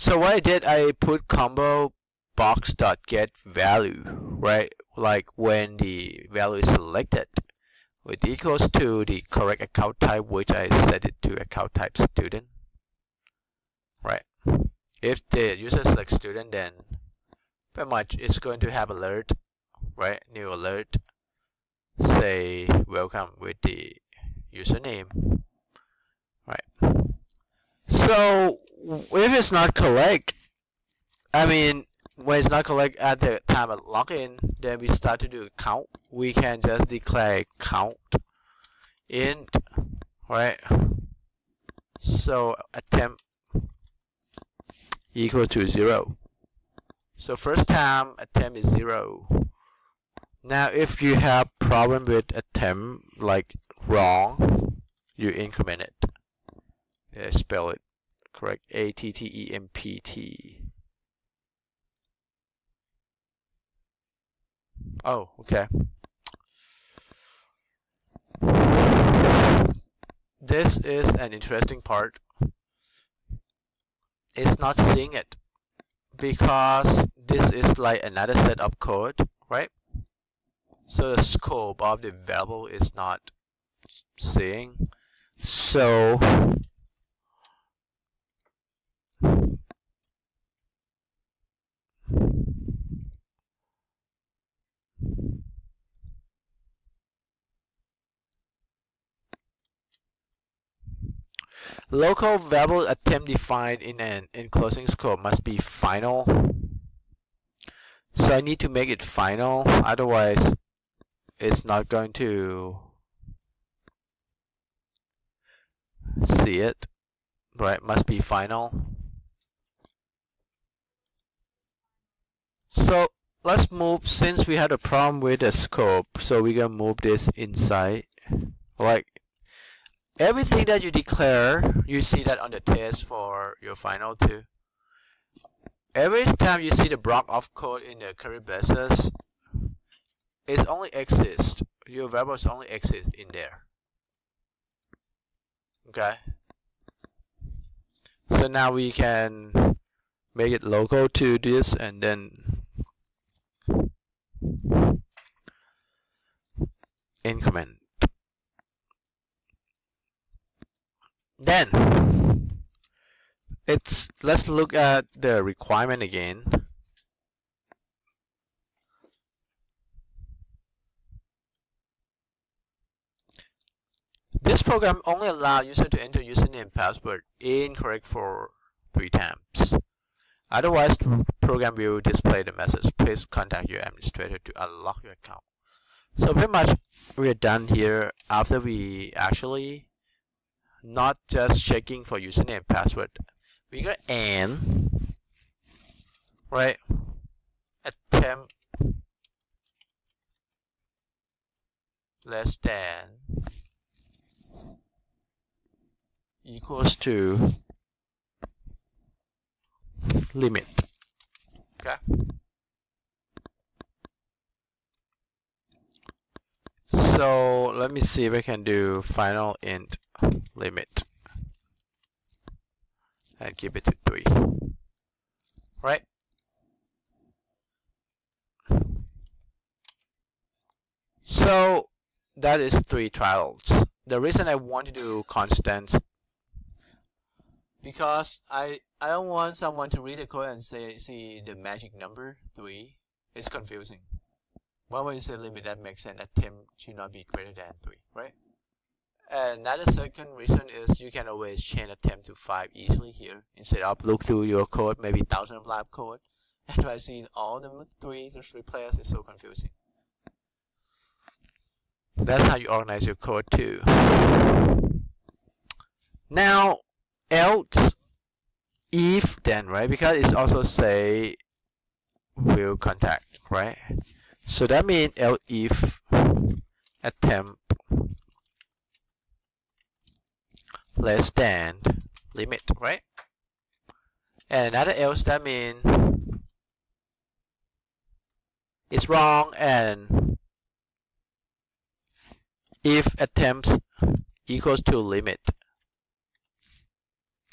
so what I did, I put combo box dot get value, right? Like when the value is selected, with equals to the correct account type, which I set it to account type student, right? If the user selects student, then pretty much it's going to have alert, right? New alert, say welcome with the username, right? So if it's not correct, I mean, when it's not correct at the time of login, then we start to do count. We can just declare count int, right? So attempt equal to zero. So first time attempt is zero. Now if you have problem with attempt like wrong, you increment it. Yeah, spell it correct. A T T E M P T. Oh, okay. This is an interesting part. It's not seeing it because this is like another set of code, right? So the scope of the variable is not seeing. So Local variable attempt defined in an enclosing scope must be final. So I need to make it final, otherwise it's not going to see it. Right, must be final. So let's move, since we had a problem with the scope, so we can move this inside. Like everything that you declare, you see that on the test for your final too. Every time you see the block of code in the curly braces, it only exists. Your variables only exist in there. Okay. So now we can make it local to this and then increment. Then it's let's look at the requirement again. This program only allows user to enter username and password incorrect for three times. Otherwise, the program will display the message, please contact your administrator to unlock your account. So pretty much we're done here after we actually not just checking for username and password. We got and right attempt less than equals to limit. Okay. So let me see if I can do final int limit and keep it to 3. Right? So that is three trials. The reason I want to do constants because I I don't want someone to read the code and say see the magic number three. It's confusing. When we say limit, that makes an Attempt should not be greater than three, right? Another second reason is you can always change attempt to five easily here instead of look through your code, maybe thousand of live code, and try seeing all the three to three players is so confusing. That's how you organize your code too. Now, else if then right? Because it's also say will contact right? So that means else if attempt less than limit right? And another else that means it's wrong and if attempt equals to limit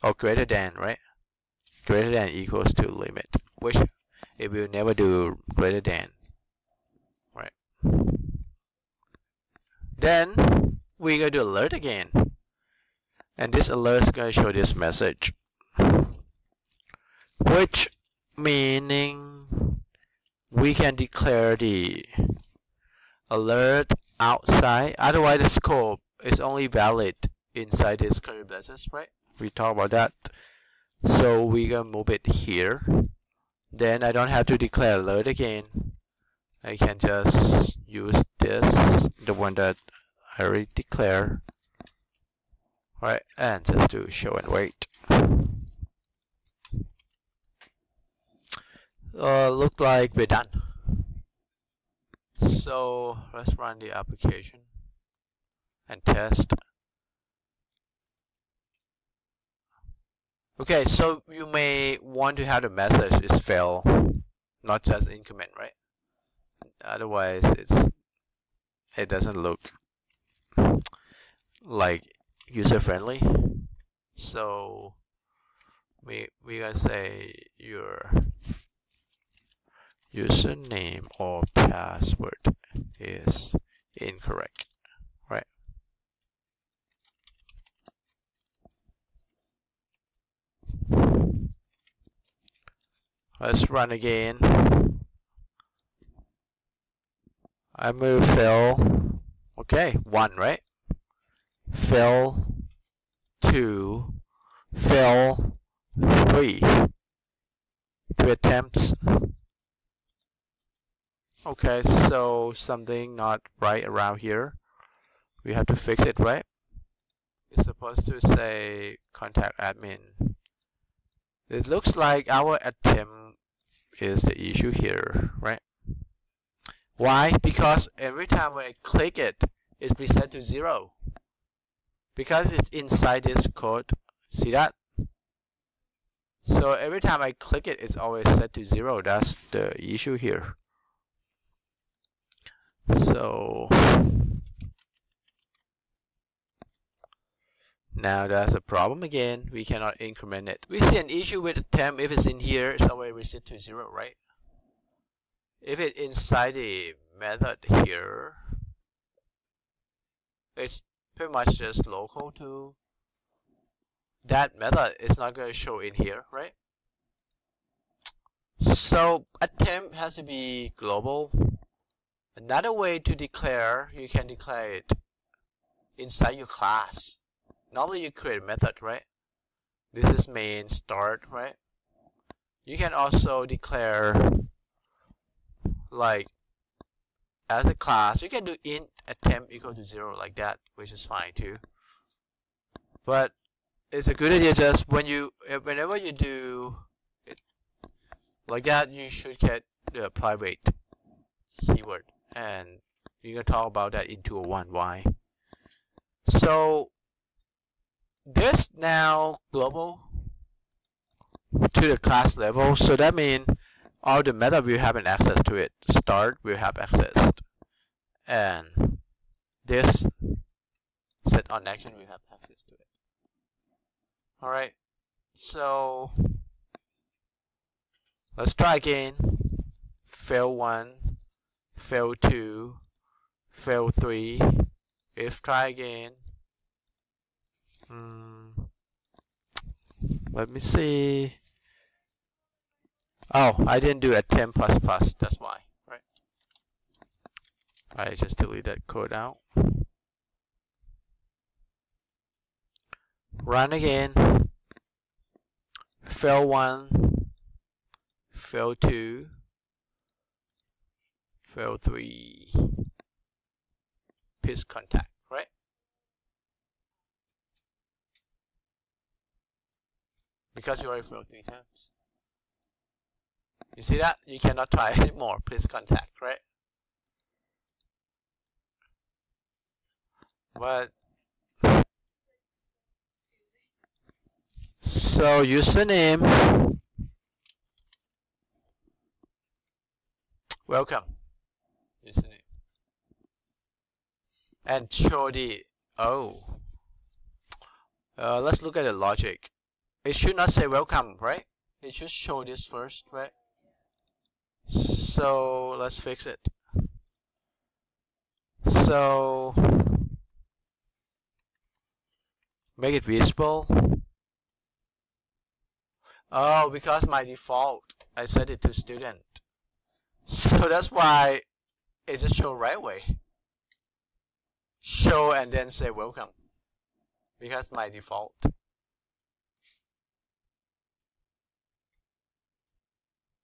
or greater than, right? greater than equals to limit, which it will never do greater than, right? Then we're going to alert again, and this alert is going to show this message, which meaning we can declare the alert outside, otherwise the scope is only valid inside this curly braces, right? We talk about that. So we gonna move it here. Then I don't have to declare alert again. I can just use this, the one that I already declare. Right, and just do show and wait. Uh, look like we're done. So let's run the application and test. Okay, so you may want to have the message is fail, not just increment, right? Otherwise, it's it doesn't look like user friendly. So we we gonna say your username or password is incorrect. Let's run again. I move fill. Okay, one, right? Fill two, fill three. Three attempts. Okay, so something not right around here. We have to fix it, right? It's supposed to say contact admin. It looks like our attempt is the issue here, right? Why? Because every time when I click it, it's reset to zero. Because it's inside this code, see that? So every time I click it, it's always set to zero. That's the issue here. So Now that's a problem again. We cannot increment it. We see an issue with the temp if it's in here, it's always reset to zero, right? If it's inside the method here, it's pretty much just local to that method. It's not going to show in here, right? So a temp has to be global. Another way to declare, you can declare it inside your class normally you create a method, right? This is main start, right? You can also declare like as a class, you can do int attempt equal to zero like that, which is fine too. But it's a good idea just when you eh, whenever you do it like that, you should get the private keyword, and you can talk about that in 201 why. So this now global to the class level. So that means all the method will have an access to it. Start will have access. And this set on action will have access to it. Alright. So let's try again. Fail one, fail two, fail three. If try again, Hmm. let me see. Oh, I didn't do a 10 plus plus, that's why, right? I just delete that code out. Run again. Fail 1, fail 2, fail 3, Piss contact. Because you already failed three times. You see that? You cannot try anymore. Please contact, right? But so username welcome username and the oh uh, let's look at the logic it should not say welcome, right? it should show this first right? So let's fix it. So make it visible. Oh because my default I set it to student. So that's why it just show right away. Show and then say welcome. Because my default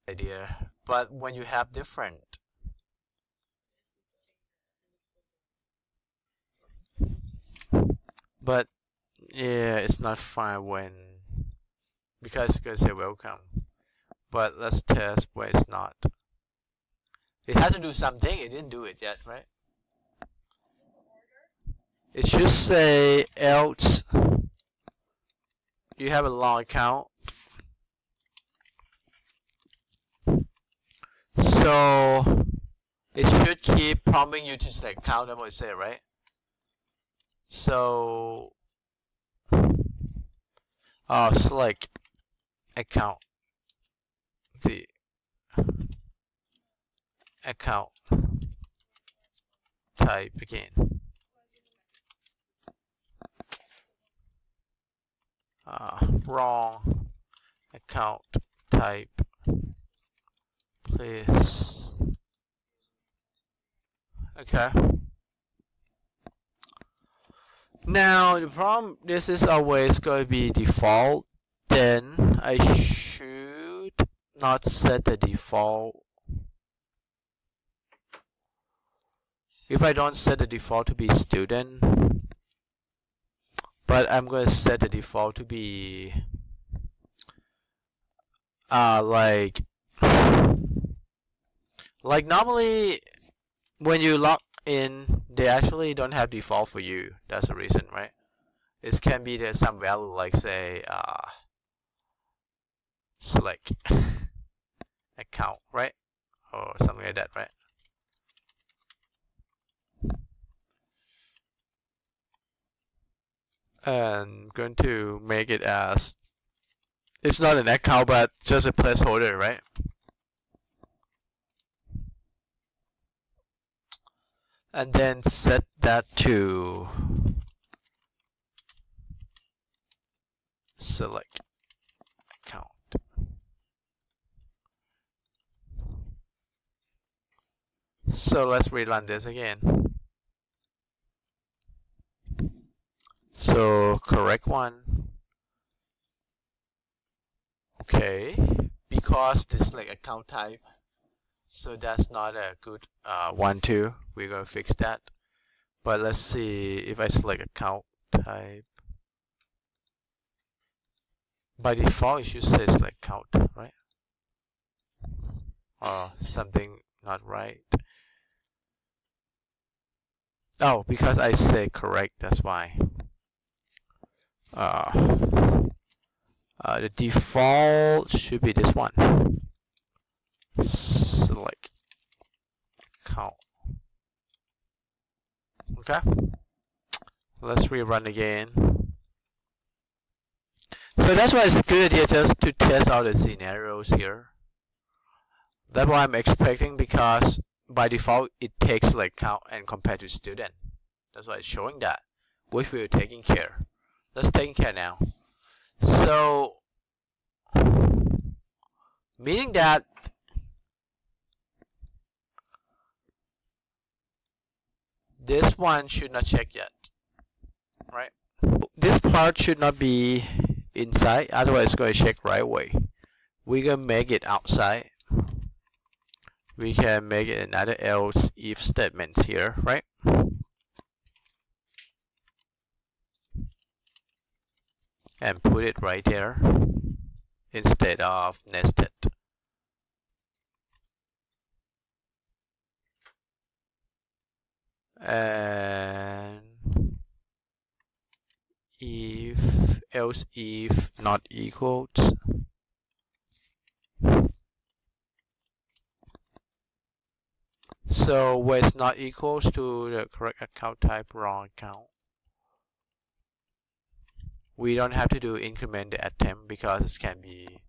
idea but when you have different. But yeah it's not fine when because it's gonna say welcome but let's test where it's not. It has to do something it didn't do it yet right? It should say else. You have a long account so it should keep prompting you to select count what it say right? So uh, select account. The account type again. Uh, wrong account type please. Okay. Now the problem this is always going to be default then I should not set the default. If I don't set the default to be student but I'm going to set the default to be uh, like like normally when you log in they actually don't have default for you. That's the reason right? It can be there's some value like say uh, select account right? Or something like that right? And I'm going to make it as it's not an account but just a placeholder right and then set that to select account so let's rerun this again. So correct one. Okay, because this like account type, so that's not a good uh, one too. We're gonna fix that. But let's see if I select account type. By default, it should say select account, right? Or something not right. Oh, because I say correct, that's why uh, uh, the default should be this one select count. Okay. Let's rerun again. So that's why it's a good idea just to test out the scenarios here. That's what I'm expecting because by default it takes like count and compared to student. That's why it's showing that which we are taking care. Let's take care now. So, meaning that this one should not check yet, right? This part should not be inside, otherwise it's going to check right away. We can make it outside. We can make it another else if statements here, right? and put it right there instead of nested. And if else if not equals so where it's not equals to the correct account type wrong account. We don't have to do increment the attempt because it can be